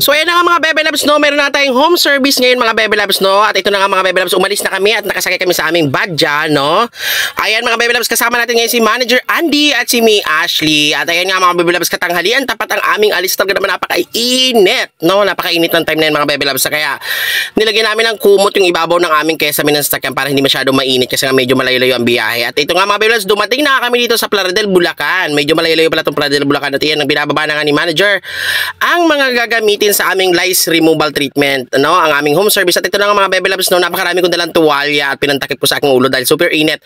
So ayan na nga mga Bebe Labs no, meron na tayong home service ngayon mga Bebe Labs no. At ito na nga mga Bebe Labs, umalis na kami at nakasakay kami sa aming badja no. Ayan mga Bebe Labs, kasama natin ngayon si Manager Andy at si Mi Ashley. At ayan nga mga Bebe Labs, katanghalian, tapat ang aming alis talaga naman napakainit no. Napakainit ng time na yan mga Bebe Labs. Kaya nilagyan namin ng kumot yung ibabaw ng aming kesame ng sasakyan para hindi masyado mainit kasi nga medyo malayo-layo ang biyahe. At ito nga mga Bebe Labs, dumating na kami dito sa Plaridel, Bulacan. Medyo malayo-layo pala itong Plaridel, Bulacan. At yan ang binababa na nga ni Manager ang mga gagamitin sa aming lice removal treatment, no? Ang aming home service. At ito na nga mga bebe loves, no? Napakarami kong dalang tuwalya at pinantakip ko sa aking ulo dahil super init.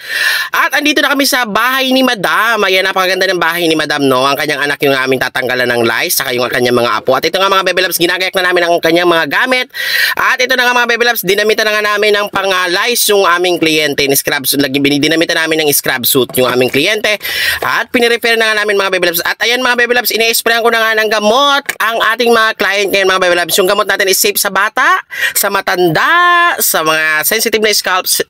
At andito na kami sa bahay ni Madam. Ayan, napakaganda ng bahay ni Madam, no? Ang kanyang anak yung aming tatanggalan ng lice, saka yung kanyang mga apo. At ito nga mga bebe loves, ginagayak na namin ang kanyang mga gamit. At ito na nga mga bebe loves, dinamitan na nga namin ng pang uh, lice yung aming kliyente. Ni scrub suit, dinamitan namin ng scrub suit yung aming kliyente. At pinirepair na nga namin mga bebe loves. At ayan mga bebe loves, ini-sprayan ko na nga ng gamot ang ating mga client ngayon mga bebe loves. Yung gamot natin is safe sa bata, sa matanda, sa mga sensitive na scalps,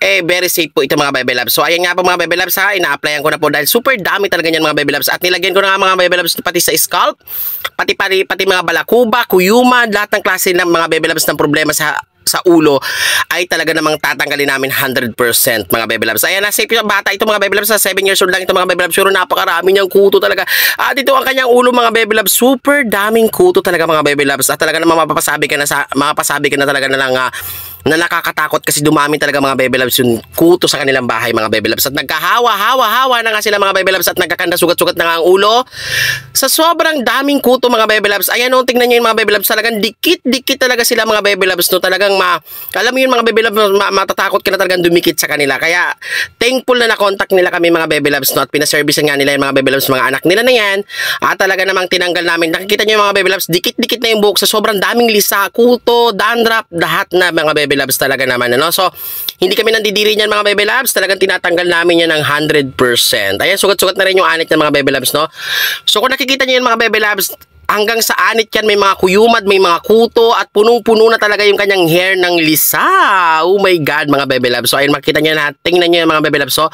eh very safe po ito mga Bebe Labs. So ayan nga po mga Bebe Labs ha, ina-applyan ko na po dahil super dami talaga niyan mga Bebe Labs at nilagyan ko na nga mga Bebe Labs pati sa scalp, pati pati, pati mga balakuba, kuyuma, lahat ng klase ng mga Bebe Labs ng problema sa sa ulo ay talaga namang tatanggalin namin 100% mga Bebe Labs. Ayan na, safe yung bata. Ito mga Labs, sa 7 years old lang ito mga Bebe Labs. Sure, napakarami niyang kuto talaga. At ito ang kanyang ulo mga Bebe Labs. Super daming kuto talaga mga Bebe Labs. At talaga namang mapapasabi ka na, sa, mapapasabi ka na talaga na lang uh, na nakakatakot kasi dumami talaga mga Bebe Labs yung kuto sa kanilang bahay mga Bebe Labs at nagkahawa-hawa-hawa na nga sila mga Bebe Labs at nagkakanda sugat-sugat na nga ang ulo sa sobrang daming kuto mga Bebe Labs ayan o tingnan nyo yung mga Bebe Labs talagang dikit-dikit talaga sila mga Bebe Labs no talagang ma alam mo yun mga Bebe Labs ma, matatakot ka na talagang dumikit sa kanila kaya thankful na na-contact nila kami mga Bebe Labs no at pinaservice nga nila yung mga Bebe Labs mga anak nila na yan at talaga namang tinanggal namin nakikita nyo yung mga Bebe Labs dikit-dikit na yung buhok sa sobrang daming lisa kuto, dandruff lahat na mga Bebe Labs talaga naman ano so hindi kami nandidiri niyan mga Bebe Labs talagang tinatanggal namin yan ng 100% ayan sugat-sugat na rin yung anit ng mga Bebe Labs no so kung nakikita niyo yan mga Bebe Labs hanggang sa anit yan may mga kuyumad, may mga kuto at punong-puno na talaga yung kanyang hair ng lisa. Oh my God mga Bebe Labs. So ayun makita niyo na, tingnan niyo yung mga Bebe Labs. So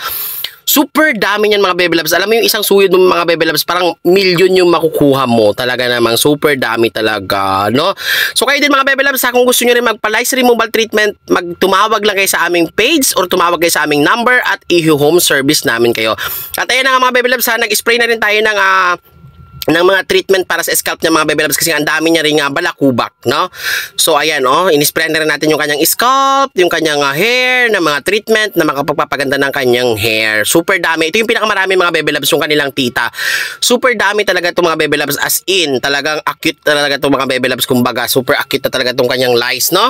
Super dami niyan mga Bebe. Alam mo yung isang suyod mo mga Bebe parang million yung makukuha mo. Talaga namang super dami talaga, no? So kayo din mga Bebe kung gusto niyo rin magpa-lice removal treatment, magtumawag lang kayo sa aming page or tumawag kayo sa aming number at i-home service namin kayo. At ayun na nga mga Bebe Labs, nag-spray na rin tayo ng uh, ng mga treatment para sa scalp niya mga baby loves kasi ang dami niya ring uh, balakubak, no? So ayan, oh, inispray na rin natin yung kanyang scalp, yung kanyang uh, hair, na mga treatment na makapagpapaganda ng kanyang hair. Super dami. Ito yung pinakamarami mga baby loves yung kanilang tita. Super dami talaga itong mga baby loves as in, talagang acute talaga itong mga baby loves kumbaga, super acute na talaga itong kanyang lice, no?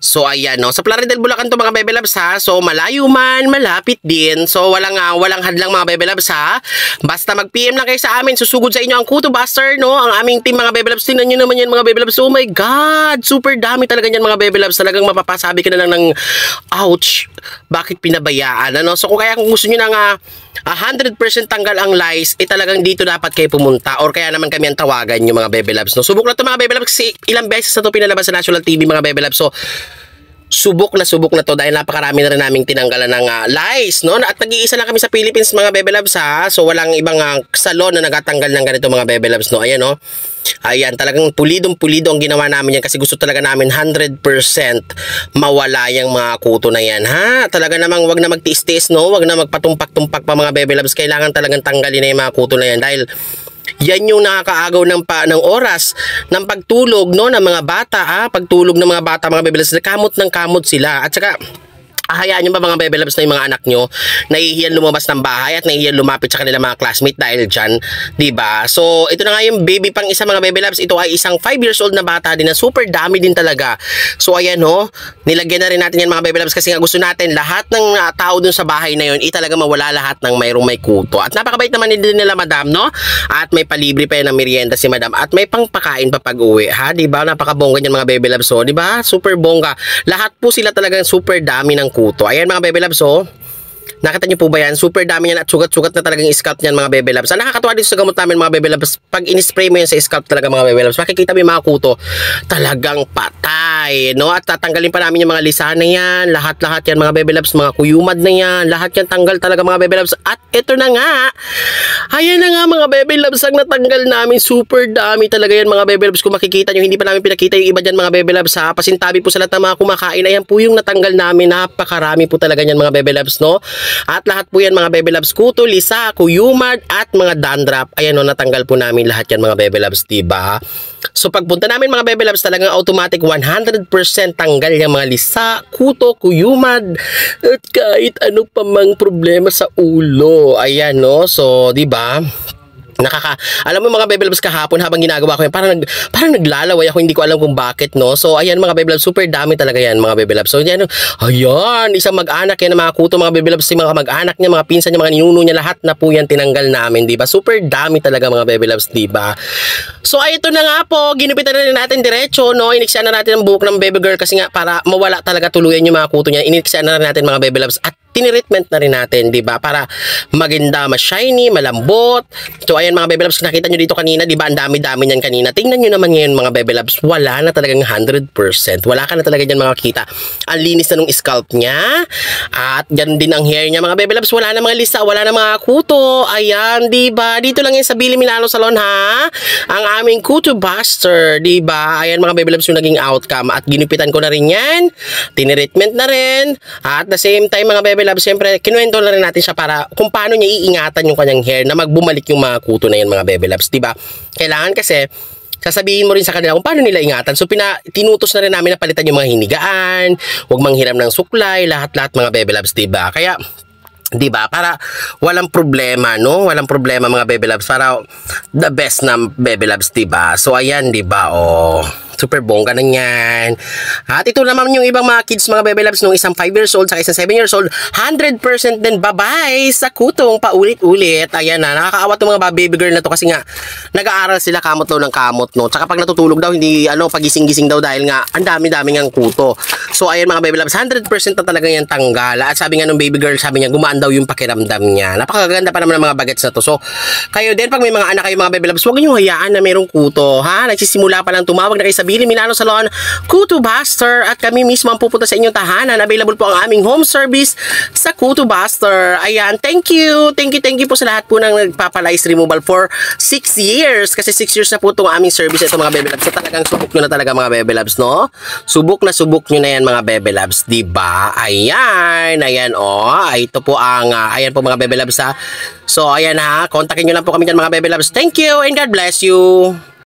So ayan, no. Sa Plaridel Bulacan to mga baby loves ha. So malayo man, malapit din. So walang uh, walang hadlang mga baby loves ha. Basta mag-PM lang kayo sa amin, susugod sa inyo nyo ang Kuto Buster, no? Ang aming team mga Bebe Loves. Tingnan nyo naman yan mga Bebe Loves. Oh my God! Super dami talaga yan mga Bebe Loves. Talagang mapapasabi ka na lang ng, ouch, bakit pinabayaan? Ano? So kung kaya kung gusto nyo na nga, 100% tanggal ang lice, eh talagang dito dapat kayo pumunta or kaya naman kami ang tawagan yung mga Bebe Loves. No? Subok na to mga Bebe Loves kasi ilang beses na to pinalabas sa National TV mga Bebe Loves. So, subok na subok na to dahil napakarami na rin naming tinanggalan ng uh, lice, no? At nag-iisa lang kami sa Philippines mga Bebe Labs ha. So walang ibang uh, salon na nagatanggal ng ganito mga Bebe Labs, no? Ayan, no? Ayan, talagang pulidong pulido ang ginawa namin yan kasi gusto talaga namin 100% mawala yung mga kuto na yan, ha? Talaga namang wag na magtiis-tiis, no? Wag na magpatumpak-tumpak pa mga Bebe Labs. Kailangan talagang tanggalin na yung mga kuto na yan dahil yan yung nakakaagaw ng pa ng oras ng pagtulog no ng mga bata ha pagtulog ng mga bata mga bebelas kamot ng kamot sila. At saka Ahayaan nyo ba mga Bebe Loves na yung mga anak nyo nahihiyan lumabas ng bahay at nahihiyan lumapit sa kanilang mga classmate dahil dyan, ba diba? So, ito na nga yung baby pang isa mga Bebe Loves. Ito ay isang 5 years old na bata din na super dami din talaga. So, ayan ho, nilagyan na rin natin yan mga Bebe Loves kasi nga gusto natin lahat ng uh, tao dun sa bahay na yun, italaga mawala lahat ng mayroong may kuto. At napakabait naman din nila madam, no? At may palibre pa yan ng merienda si madam at may pangpakain pa pag uwi, ha? ba diba? Napakabongga niyan mga Bebe Loves, so, ba diba? Super bongga. Lahat po sila talagang super dami ng kuto. Ayan mga Bebe Labs, oh. Nakita niyo po ba yan? Super dami yan at sugat-sugat na talagang scalp niyan mga bebe loves. Ang nakakatuwa dito sa gamot namin mga bebe loves, pag in-spray mo yan sa scalp talaga mga bebe loves, makikita mo yung mga kuto, talagang patay, no? At tatanggalin pa namin yung mga lisa na yan, lahat-lahat yan mga bebe loves, mga kuyumad na yan, lahat yan tanggal talaga mga bebe loves. At ito na nga, ayan na nga mga bebe loves, ang natanggal namin, super dami talaga yan mga bebe loves. Kung makikita nyo, hindi pa namin pinakita yung iba dyan mga bebe loves ha, pasintabi po sa lahat ng mga kumakain, ayan po yung natanggal namin, napakarami po talaga yan mga bebe loves, no? At lahat po yan mga bebe loves, kuto, lisa, kuyumad, at mga dandruff. Ayan no, natanggal po namin lahat yan mga bebe loves, diba? So pagpunta namin mga bebe loves, talagang automatic 100% tanggal yung mga lisa, kuto, kuyumad, at kahit ano pa mang problema sa ulo. Ayan no, so diba? Nakaka alam mo mga bebe loves kahapon habang ginagawa ko yan parang nag parang naglalaway ako hindi ko alam kung bakit no? So ayan mga bebe loves super dami talaga yan mga bebe loves so yan ayan isang mag-anak yan mga kuto mga bebe loves mga mag-anak niya mga pinsan niya mga ninuno niya lahat na po yan tinanggal namin di ba? Super dami talaga mga bebe loves di ba? So ay ito na nga po ginupitan na rin natin diretso no? Iniksyan na natin ang buhok ng baby girl kasi nga para mawala talaga tuluyan yung mga kuto niya iniksyan na rin natin mga bebe loves at tinreatment na rin natin, 'di ba? Para maganda, mas shiny, malambot. So ayan mga baby loves, nakita nyo dito kanina, 'di ba? Ang dami-dami niyan kanina. Tingnan niyo naman ngayon mga baby loves, wala na talagang 100%. Wala ka na talaga diyan mga kita. Ang linis na nung scalp niya. At yan din ang hair niya mga baby loves, wala na mga lisa, wala na mga kuto. Ayan, 'di ba? Dito lang yan sa Billy Milano Salon ha. Ang aming kuto buster, 'di ba? Ayan mga baby loves yung naging outcome at ginupitan ko na rin yan. Tinreatment na rin. At the same time mga baby love, siyempre, kinuwento na rin natin siya para kung paano niya iingatan yung kanyang hair na magbumalik yung mga kuto na yan mga bebe loves, di ba? Kailangan kasi, sasabihin mo rin sa kanila kung paano nila ingatan. So, pina, tinutos na rin namin na palitan yung mga hinigaan, huwag manghiram ng suklay, lahat-lahat mga bebe loves, di ba? Kaya, 'di ba? Para walang problema, no? Walang problema mga baby loves para the best na baby loves, 'di ba? So ayan, 'di ba? Oh super bongga na yan. At ito naman yung ibang mga kids, mga baby loves, nung isang 5 years old sa isang 7 years old, 100% din bye-bye sa kutong paulit-ulit. Ayan na, nakakaawa itong mga baby girl na to kasi nga, nag-aaral sila kamot daw ng kamot, no? Tsaka pag natutulog daw, hindi, ano, pagising-gising daw dahil nga, ang dami-dami ng kuto. So, ayan mga baby loves, 100% na talaga yan tanggal. At sabi nga nung baby girl, sabi niya, gumaan daw yung pakiramdam niya. Napakaganda pa naman ng mga bagets na to. So, kayo din, pag may mga anak kayo mga baby loves, huwag niyo hayaan na merong kuto, ha? Nagsisimula pa lang tumawag na kayo sa Billy Milano Salon, Kutu Buster at kami mismo ang pupunta sa inyong tahanan. Available po ang aming home service sa Kutu Buster. Ayan, thank you. Thank you, thank you po sa lahat po ng nagpapalice removal for 6 years. Kasi 6 years na po itong aming service ito mga bebe labs. So talagang subok nyo na talaga mga bebe labs, no? Subok na subok nyo na yan mga bebe labs, diba? Ayan, ayan, oh. Ito po ang, uh, ayan po mga bebe labs ha. So, ayan ha. Kontakin nyo lang po kami dyan mga bebe labs. Thank you and God bless you.